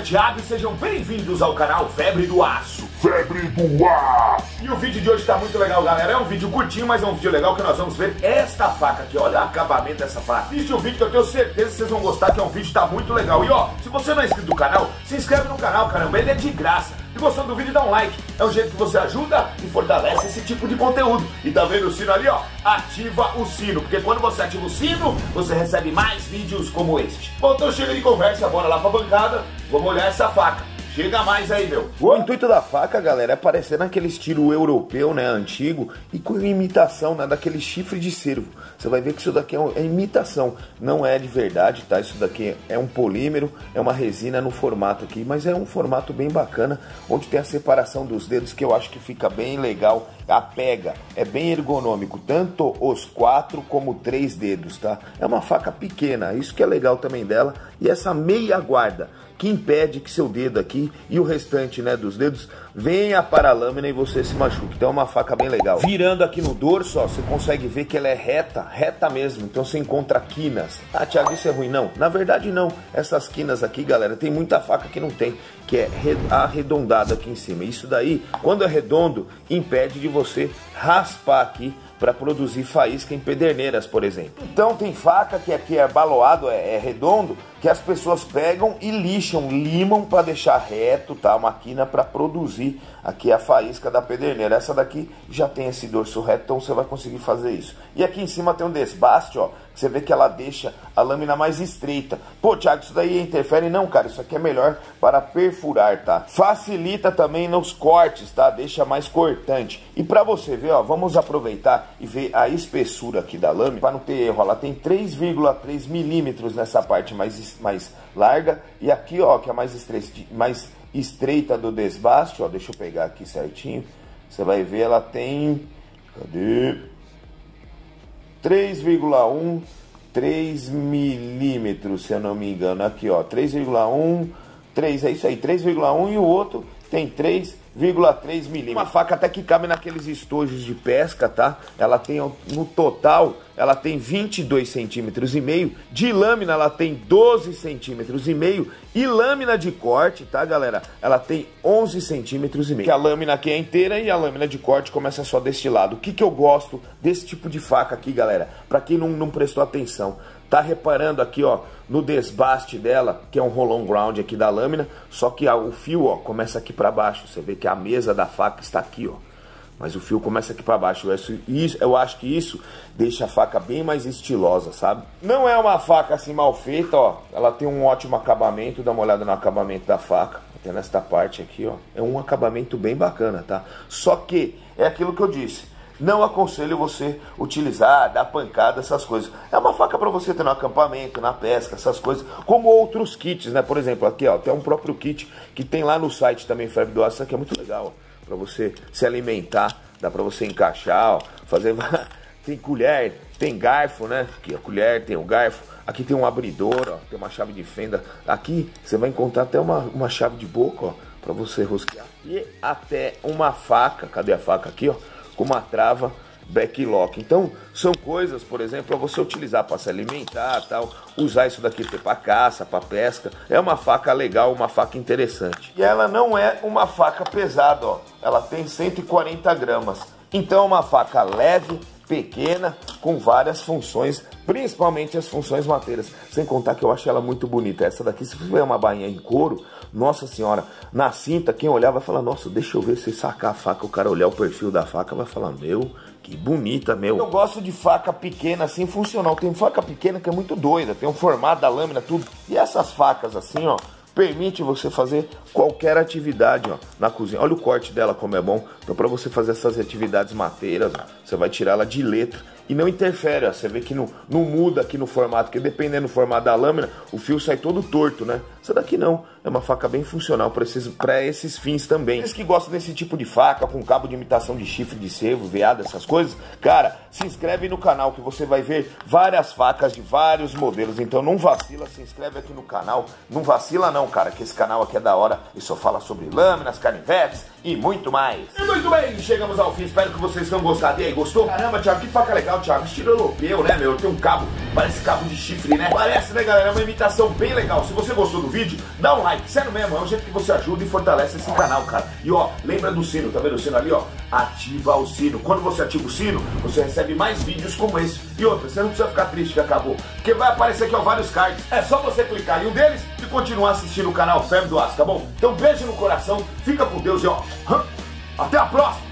é Thiago e sejam bem-vindos ao canal Febre do Aço. Febre do Aço! E o vídeo de hoje tá muito legal, galera. É um vídeo curtinho, mas é um vídeo legal que nós vamos ver esta faca aqui. Olha o acabamento dessa faca. Assiste o vídeo que eu tenho certeza que vocês vão gostar, que é um vídeo que tá muito legal. E ó, se você não é inscrito no canal, se inscreve no canal, caramba. Ele é de graça. E gostou do vídeo, dá um like. É um jeito que você ajuda e fortalece esse tipo de conteúdo. E tá vendo o sino ali, ó? Ativa o sino, porque quando você ativa o sino, você recebe mais vídeos como este. Bom, então chega de conversa, bora lá pra bancada. Vamos olhar essa faca. Chega mais aí, meu. O intuito da faca, galera, é parecer naquele estilo europeu, né, antigo, e com imitação, né, daquele chifre de cervo. Você vai ver que isso daqui é, é imitação, não é de verdade, tá? Isso daqui é um polímero, é uma resina no formato aqui, mas é um formato bem bacana, onde tem a separação dos dedos que eu acho que fica bem legal. A pega é bem ergonômico, tanto os quatro como três dedos, tá? É uma faca pequena, isso que é legal também dela. E essa meia guarda, que impede que seu dedo aqui e o restante né, dos dedos venha para a lâmina e você se machuque. Então é uma faca bem legal. Virando aqui no dorso, ó, você consegue ver que ela é reta, reta mesmo. Então você encontra quinas. Ah, Thiago, isso é ruim? Não, na verdade não. Essas quinas aqui, galera, tem muita faca que não tem, que é arredondada aqui em cima. Isso daí, quando é redondo, impede de você raspar aqui para produzir faísca em pederneiras, por exemplo. Então tem faca que aqui é baloado, é, é redondo, que as pessoas pegam e lixam, limam para deixar reto, tá? A máquina para produzir aqui a faísca da pederneira. Essa daqui já tem esse dorso reto, então você vai conseguir fazer isso. E aqui em cima tem um desbaste, ó, você vê que ela deixa a lâmina mais estreita. Pô, Thiago, isso daí interfere? Não, cara, isso aqui é melhor para perfurar, tá? Facilita também nos cortes, tá? Deixa mais cortante. E para você ver, ó, vamos aproveitar e ver a espessura aqui da lâmina, para não ter erro. Ela tem 3,3 milímetros nessa parte mais mais larga. E aqui, ó, que é mais, mais estreita do desbaste, ó, deixa eu pegar aqui certinho. Você vai ver, ela tem, cadê? 3,1, 3 milímetros, se eu não me engano. Aqui, ó, 3,1, 3, é isso aí, 3,1 e o outro tem 3 0,3 milímetros. Uma faca até que cabe naqueles estojos de pesca, tá? Ela tem, no total, ela tem 22 centímetros e meio. De lâmina, ela tem 12 centímetros e meio. E lâmina de corte, tá, galera? Ela tem 11 centímetros e meio. Que a lâmina aqui é inteira e a lâmina de corte começa só deste lado. O que, que eu gosto desse tipo de faca aqui, galera? Pra quem não, não prestou atenção. Tá reparando aqui, ó, no desbaste dela, que é um roll-on ground aqui da lâmina, só que o fio, ó, começa aqui para baixo. Você vê que a mesa da faca está aqui, ó. Mas o fio começa aqui para baixo. Isso, isso, eu acho que isso deixa a faca bem mais estilosa, sabe? Não é uma faca assim mal feita, ó. Ela tem um ótimo acabamento. Dá uma olhada no acabamento da faca. Até nesta parte aqui, ó. É um acabamento bem bacana, tá? Só que é aquilo que eu disse não aconselho você utilizar, dar pancada, essas coisas. É uma faca para você ter no acampamento, na pesca, essas coisas, como outros kits, né? Por exemplo, aqui ó, tem um próprio kit que tem lá no site também, Febre do que é muito legal, para você se alimentar, dá para você encaixar, ó, fazer tem colher, tem garfo, né? Aqui a colher, tem o garfo. Aqui tem um abridor, ó, tem uma chave de fenda. Aqui você vai encontrar até uma, uma chave de boca, ó, para você rosquear. E até uma faca, cadê a faca aqui, ó? Com uma trava backlock. Então, são coisas, por exemplo, para você utilizar para se alimentar, tal, usar isso daqui para caça, para pesca. É uma faca legal, uma faca interessante. E ela não é uma faca pesada, ó. Ela tem 140 gramas. Então, é uma faca leve, pequena, com várias funções, principalmente as funções mateiras. Sem contar que eu acho ela muito bonita. Essa daqui, se for uma bainha em couro, nossa senhora, na cinta, quem olhar vai falar, nossa, deixa eu ver se sacar a faca, o cara olhar o perfil da faca vai falar, meu, que bonita, meu. Eu gosto de faca pequena, assim, funcional. Tem faca pequena que é muito doida, tem um formato da lâmina, tudo. E essas facas assim, ó, permite você fazer qualquer atividade ó, na cozinha. Olha o corte dela como é bom. Então para você fazer essas atividades mateiras, ó, você vai tirar ela de letra e não interfere. Ó. Você vê que não, não muda aqui no formato, porque dependendo do formato da lâmina, o fio sai todo torto, né? Essa daqui não, é uma faca bem funcional para esses, esses fins também. Eles que gostam desse tipo de faca, com cabo de imitação de chifre de cervo, veado, essas coisas, cara, se inscreve no canal que você vai ver várias facas de vários modelos. Então não vacila, se inscreve aqui no canal. Não vacila não, cara, que esse canal aqui é da hora e só fala sobre lâminas, canivetes e muito mais. E muito bem, chegamos ao fim, espero que vocês tenham gostado. E aí, gostou? Caramba, Thiago, que faca legal, Thiago. Estilo europeu, né, meu? Tem um cabo, parece cabo de chifre, né? Parece, né, galera? É uma imitação bem legal. Se você gostou do vídeo, dá um like. Sério mesmo, é um jeito que você ajuda e fortalece esse canal, cara. E ó, lembra do sino, tá vendo o sino ali, ó? Ativa o sino. Quando você ativa o sino, você recebe mais vídeos como esse. E outra, você não precisa ficar triste que acabou. Porque vai aparecer aqui, ó, vários cards. É só você clicar em um deles e continuar assistindo o canal Fêmea do Aço, tá bom? Então beijo no coração, fica com Deus e ó. Até a próxima!